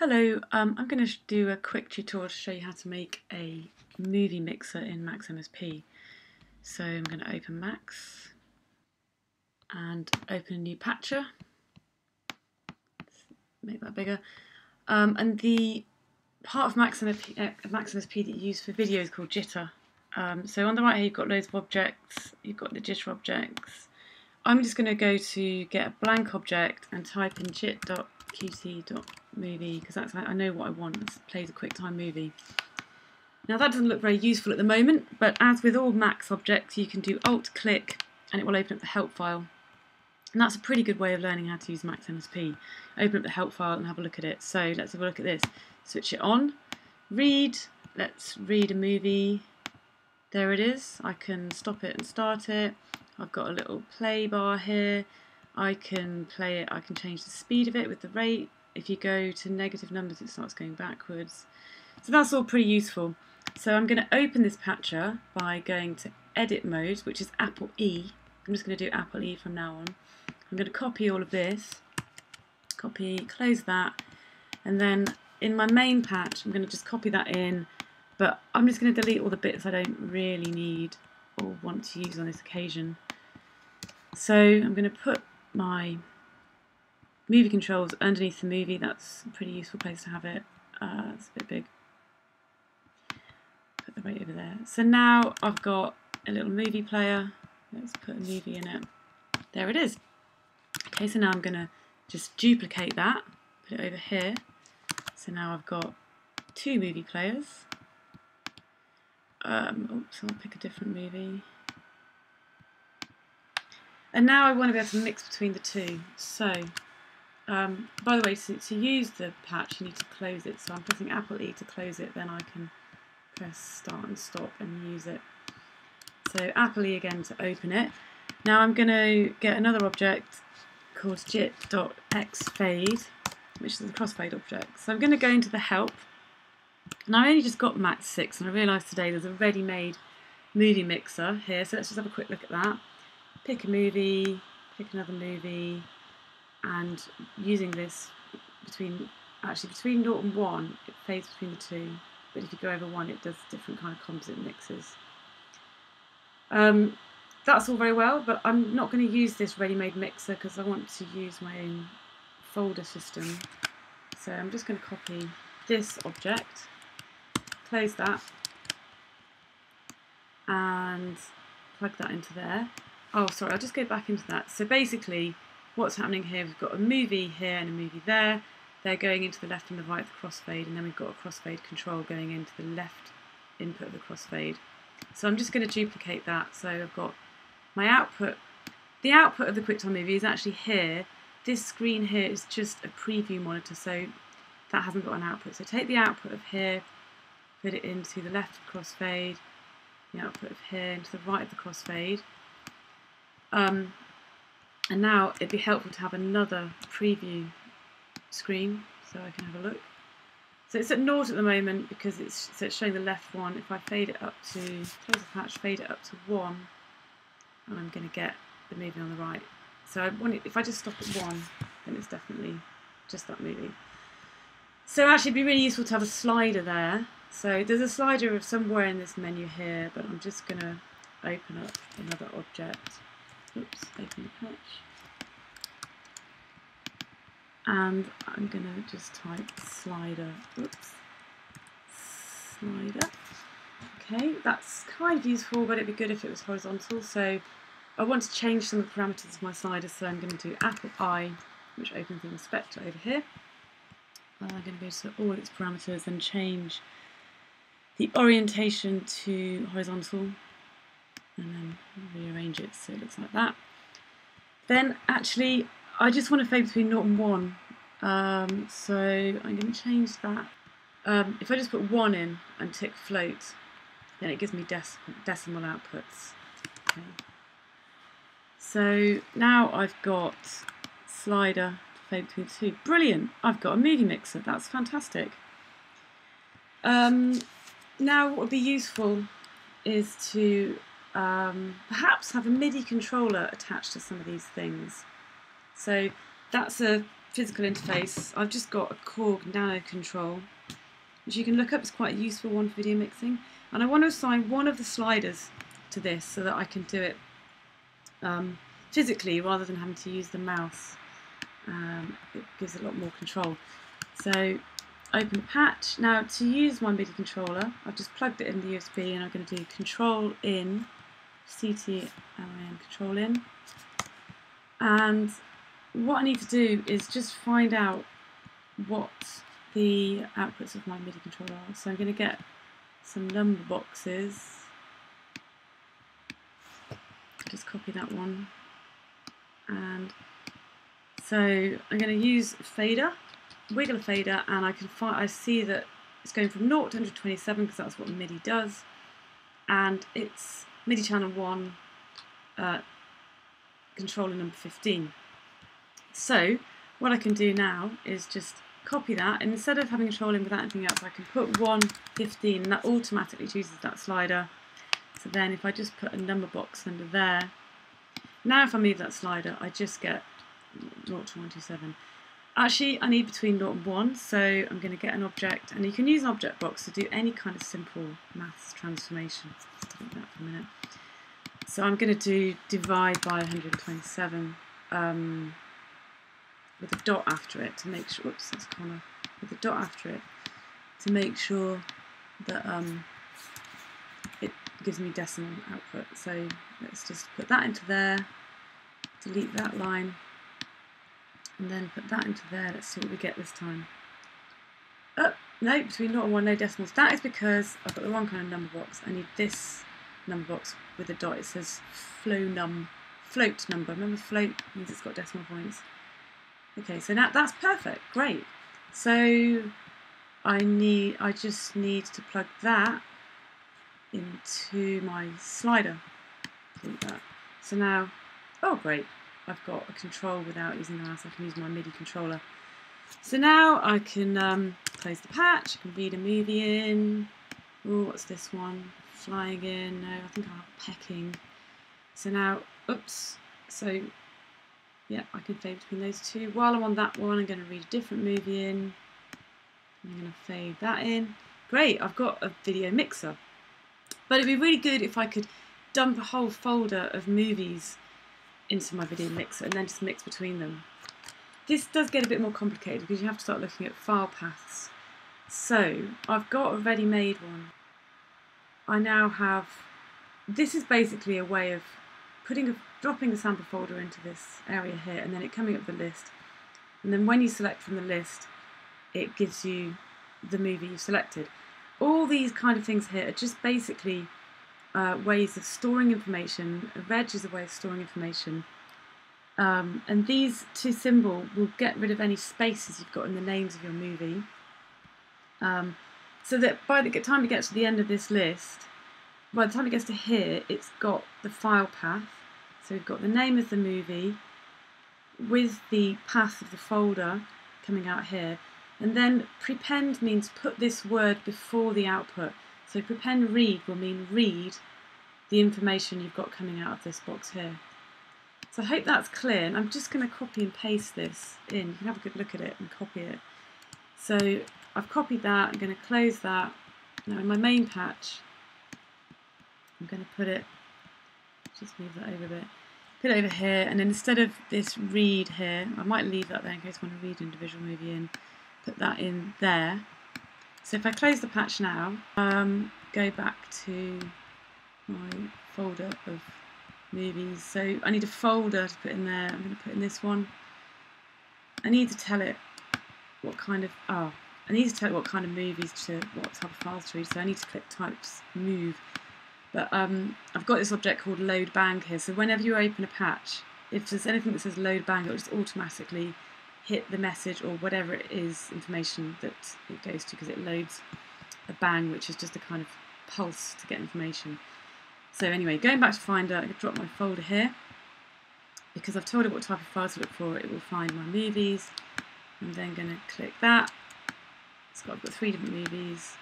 Hello, um, I'm going to do a quick tutorial to show you how to make a movie mixer in Max MSP. So I'm going to open Max and open a new patcher. Make that bigger. Um, and the part of Max MSP, uh, Max MSP that you use for video is called jitter. Um, so on the right here you've got loads of objects, you've got the jitter objects. I'm just going to go to get a blank object and type in jit.jitter qt.movie because that's I know what I want. It plays a QuickTime movie. Now that doesn't look very useful at the moment, but as with all Max objects, you can do Alt click and it will open up the help file. And that's a pretty good way of learning how to use Max MSP. Open up the help file and have a look at it. So let's have a look at this. Switch it on. Read. Let's read a movie. There it is. I can stop it and start it. I've got a little play bar here. I can play it, I can change the speed of it with the rate. If you go to negative numbers, it starts going backwards. So that's all pretty useful. So I'm going to open this patcher by going to edit mode, which is Apple E. I'm just going to do Apple E from now on. I'm going to copy all of this, copy, close that, and then in my main patch, I'm going to just copy that in, but I'm just going to delete all the bits I don't really need or want to use on this occasion. So I'm going to put my movie controls underneath the movie. That's a pretty useful place to have it. Uh, it's a bit big. Put the rate over there. So now I've got a little movie player. Let's put a movie in it. There it is. Okay, so now I'm going to just duplicate that, put it over here. So now I've got two movie players. Um, oops, I'll pick a different movie. And now I want to be able to mix between the two. So, um, by the way, to, to use the patch, you need to close it. So I'm pressing Apple E to close it, then I can press start and stop and use it. So Apple E again to open it. Now I'm going to get another object called jit.xfade, which is a crossfade object. So I'm going to go into the help. And I only just got Max 6 and I realised today there's a ready-made movie mixer here. So let's just have a quick look at that pick a movie, pick another movie, and using this between actually between 0 and 1 it fades between the two. But if you go over 1 it does different kind of composite mixes. Um, that's all very well but I'm not going to use this ready-made mixer because I want to use my own folder system. So I'm just going to copy this object, close that and plug that into there Oh, sorry, I'll just go back into that. So basically, what's happening here, we've got a movie here and a movie there. They're going into the left and the right, the crossfade, and then we've got a crossfade control going into the left input of the crossfade. So I'm just going to duplicate that. So I've got my output. The output of the QuickTime movie is actually here. This screen here is just a preview monitor, so that hasn't got an output. So take the output of here, put it into the left crossfade, the output of here into the right of the crossfade. Um, and now it'd be helpful to have another preview screen so I can have a look. So it's at naught at the moment because it's, so it's showing the left one. If I fade it up to, close the patch, fade it up to one, and I'm going to get the movie on the right. So I want it, if I just stop at one, then it's definitely just that movie. So actually it'd be really useful to have a slider there. So there's a slider of somewhere in this menu here, but I'm just going to open up another object oops, open the patch. And I'm going to just type slider, oops, slider. Okay, that's kind of useful, but it'd be good if it was horizontal. So I want to change some of the parameters of my slider, so I'm going to do Apple I, which opens the inspector over here. And I'm going to go to all its parameters and change the orientation to horizontal and then rearrange it so it looks like that. Then actually I just want to fade between 0 and 1 um, so I'm going to change that. Um, if I just put 1 in and tick float then it gives me dec decimal outputs. Okay. So now I've got slider to fade between 2. Brilliant! I've got a movie mixer, that's fantastic. Um, now what would be useful is to um, perhaps have a MIDI controller attached to some of these things. So that's a physical interface, I've just got a Korg nanoKONTROL, which you can look up. It's quite a useful one for video mixing. And I want to assign one of the sliders to this so that I can do it um, physically rather than having to use the mouse. Um, it gives a lot more control. So open patch. Now to use my MIDI controller, I've just plugged it in the USB and I'm going to do control in, CT control in. And what I need to do is just find out what the outputs of my MIDI controller are. So I'm going to get some number boxes. Just copy that one. And so I'm going to use fader, wiggle fader, and I can find I see that it's going from 0 to 127 because that's what MIDI does, and it's MIDI channel 1, uh, controller number 15. So what I can do now is just copy that and instead of having control in without anything else I can put 115 and that automatically chooses that slider. So then if I just put a number box under there now if I move that slider I just get 0 to 127 actually I need between 0 and 1 so I'm going to get an object and you can use an object box to do any kind of simple maths transformation minute so I'm going to do divide by 127 um, with a dot after it to make sure, oops, that's corner, with a dot after it to make sure that um, it gives me decimal output. So let's just put that into there, delete that line, and then put that into there. Let's see what we get this time. Oh, no, between 0 and 1, no decimals. That is because I've got the wrong kind of number box. I need this number box with a dot. It says flonum, float number. Remember float means it's got decimal points. Okay, so now that's perfect, great. So I need, I just need to plug that into my slider. That. So now, oh great, I've got a control without using the mouse, I can use my MIDI controller. So now I can um, close the patch, I can read a movie in. Oh, what's this one? Flying in, no, I think i have pecking. So now, oops, so yeah, I can fade between those two. While I'm on that one, I'm going to read a different movie in. I'm going to fade that in. Great, I've got a video mixer. But it'd be really good if I could dump a whole folder of movies into my video mixer and then just mix between them. This does get a bit more complicated because you have to start looking at file paths. So I've got a ready-made one. I now have, this is basically a way of putting a, dropping the sample folder into this area here and then it coming up the list. And then when you select from the list, it gives you the movie you've selected. All these kind of things here are just basically uh, ways of storing information. A reg is a way of storing information. Um, and these two symbols will get rid of any spaces you've got in the names of your movie. Um, so that by the time it gets to the end of this list, by the time it gets to here, it's got the file path so we've got the name of the movie with the path of the folder coming out here. And then prepend means put this word before the output. So prepend read will mean read the information you've got coming out of this box here. So I hope that's clear. And I'm just going to copy and paste this in. You can have a good look at it and copy it. So I've copied that. I'm going to close that. Now in my main patch, I'm going to put it, just move that over a bit put it over here, and instead of this read here, I might leave that there in case I want to read individual movie in, put that in there. So if I close the patch now, um, go back to my folder of movies. So I need a folder to put in there. I'm going to put in this one. I need to tell it what kind of, oh, I need to tell it what kind of movies to, what type of files to read. So I need to click types move but um, I've got this object called load bang here. So whenever you open a patch, if there's anything that says load bang, it'll just automatically hit the message or whatever it is information that it goes to because it loads a bang, which is just a kind of pulse to get information. So anyway, going back to Finder, I drop my folder here. Because I've told it what type of file to look for, it will find my movies. I'm then going to click that. Got, I've got three different movies.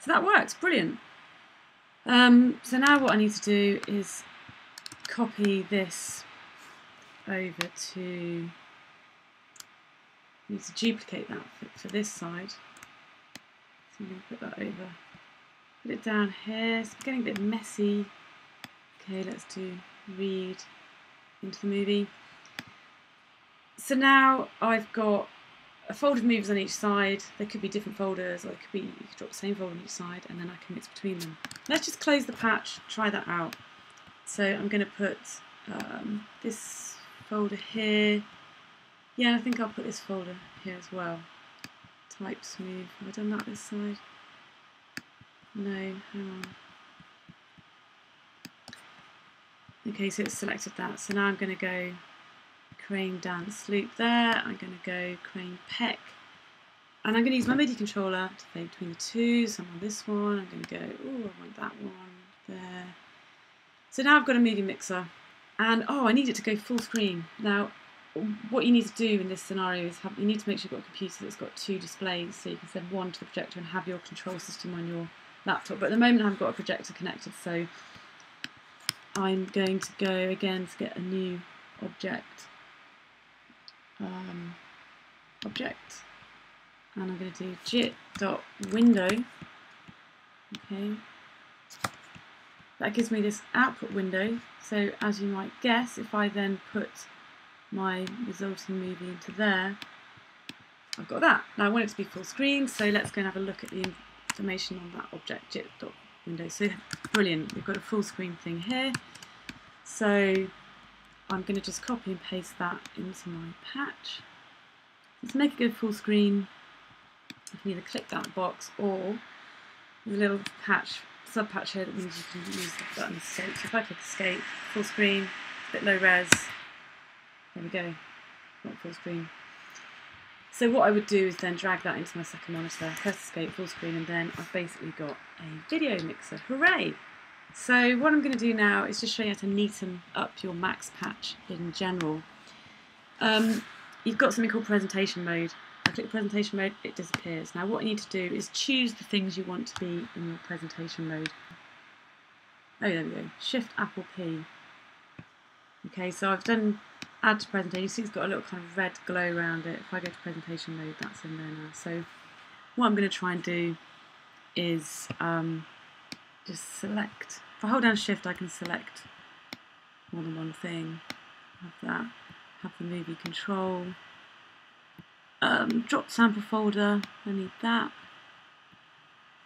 So that works, brilliant. Um, so now what I need to do is copy this over to need to duplicate that for, for this side. So I'm going to put that over. Put it down here. It's getting a bit messy. Okay, let's do read into the movie. So now I've got a folder moves on each side. There could be different folders, or it could be you could drop the same folder on each side, and then I can mix between them. Let's just close the patch, try that out. So I'm going to put um, this folder here. Yeah, I think I'll put this folder here as well. Type smooth. Have I done that this side? No, hang on. Okay, so it's selected that. So now I'm going to go crane dance loop there. I'm going to go crane peck. And I'm going to use my MIDI controller to play between the two. So I'm on this one. I'm going to go, oh, I want that one there. So now I've got a movie mixer. And oh, I need it to go full screen. Now, what you need to do in this scenario is have, you need to make sure you've got a computer that's got two displays so you can send one to the projector and have your control system on your laptop. But at the moment I've got a projector connected, so I'm going to go again to get a new object. Um, object. And I'm going to do jit.window. Okay. That gives me this output window. So as you might guess, if I then put my resulting movie into there, I've got that. Now I want it to be full screen, so let's go and have a look at the information on that object jit.window. So brilliant, we've got a full screen thing here. So I'm going to just copy and paste that into my patch. To make it go full screen, you can either click that box or the little patch, sub patch here that means you can use the button escape. So if I click escape, full screen, a bit low res, there we go, not full screen. So what I would do is then drag that into my second monitor, press escape, full screen, and then I've basically got a video mixer. Hooray! So what I'm going to do now is just show you how to neaten up your Max patch in general. Um, you've got something called presentation mode. I click presentation mode, it disappears. Now what you need to do is choose the things you want to be in your presentation mode. Oh, there we go. Shift Apple P. Okay, so I've done add to presentation. You see it's got a little kind of red glow around it. If I go to presentation mode, that's in there now. So what I'm going to try and do is um, just select. If I hold down shift, I can select more than one thing. Have that. Have the movie control. Um, drop sample folder. I need that.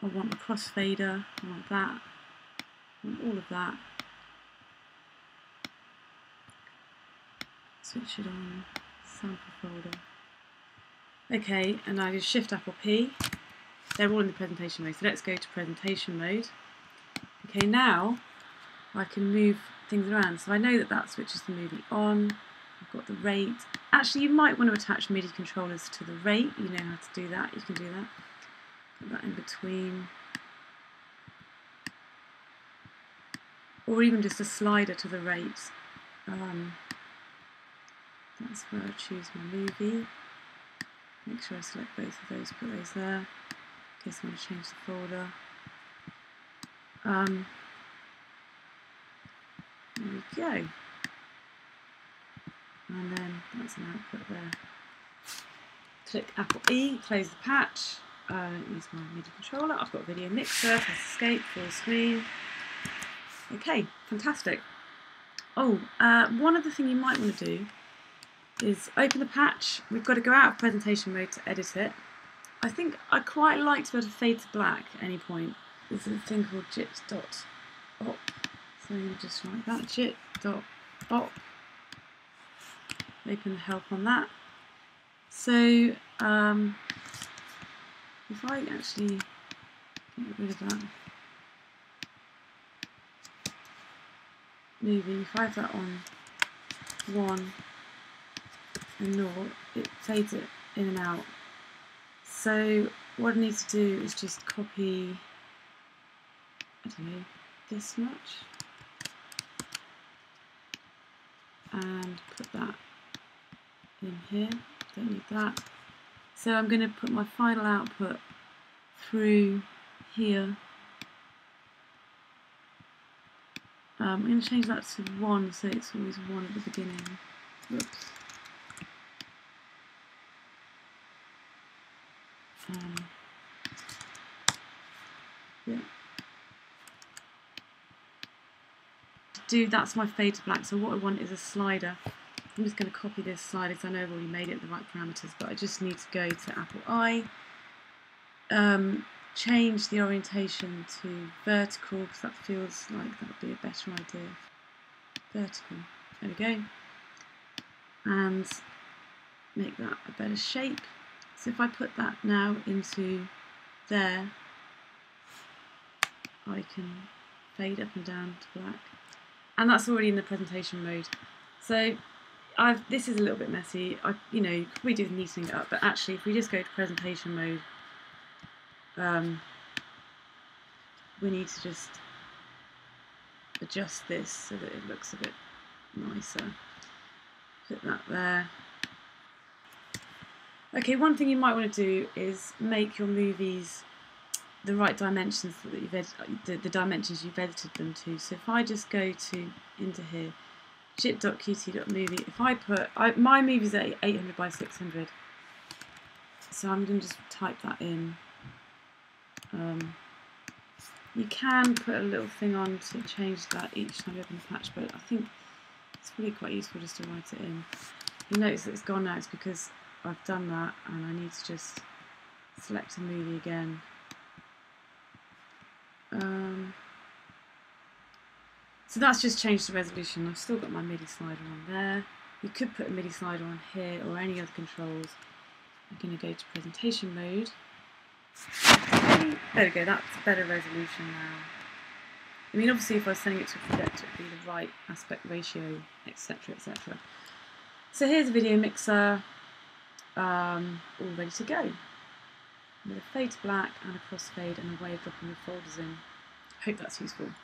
I want the crossfader. I want that. I want all of that. switch it on, sample folder. Okay, and I just Shift Apple P. They're all in the presentation mode, so let's go to presentation mode. Okay, now I can move things around. So I know that that switches the movie on. I've got the rate. Actually, you might want to attach MIDI controllers to the rate. You know how to do that. You can do that. Put that in between. Or even just a slider to the rate. Um, that's where I choose my movie. Make sure I select both of those, put those there. In case I want to change the folder. Um, there we go. And then that's an output there. Click Apple E, close the patch, uh, use my MIDI controller. I've got video mixer, press escape, full screen. Okay, fantastic. Oh, uh, one other thing you might want to do is open the patch. We've got to go out of presentation mode to edit it. I think I quite like to be able to fade to black at any point. There's a thing called jit.op. So you just write that, jit.op. Open the help on that. So um, if I actually get rid of that movie, if I have that on one and naught, it fades it in and out. So what I need to do is just copy, I don't know, this much and put that in here, don't need that. So I'm going to put my final output through here. Um, I'm going to change that to 1 so it's always 1 at the beginning. Whoops. Um, yeah. Do that's my fade to black. So what I want is a slider. I'm just going to copy this slider because I know I've already made it the right parameters, but I just need to go to Apple I, um, change the orientation to vertical because that feels like that would be a better idea. Vertical. There we go. And make that a better shape. So if I put that now into there, I can fade up and down to black. And that's already in the presentation mode. So I've, this is a little bit messy. I, you know, probably do neatening it up, but actually if we just go to presentation mode, um, we need to just adjust this so that it looks a bit nicer. Put that there. Okay, one thing you might want to do is make your movies the right dimensions that you've the, the dimensions you've edited them to. So if I just go to into here, jit.qt.movie, if I put I, my movie's at 800 by 600, so I'm going to just type that in. Um, you can put a little thing on to change that each time you open the patch, but I think it's really quite useful just to write it in. You notice that it's gone now, it's because I've done that and I need to just select a movie again. Um, so that's just changed the resolution. I've still got my MIDI slider on there. You could put a MIDI slider on here or any other controls. I'm going to go to presentation mode. There we go, that's better resolution now. I mean, obviously, if I was sending it to a projector, it would be the right aspect ratio, etc., etc. So here's a video mixer, um, all ready to go. With a fade to black and a crossfade and a way of dropping the folders in. Hope that's useful.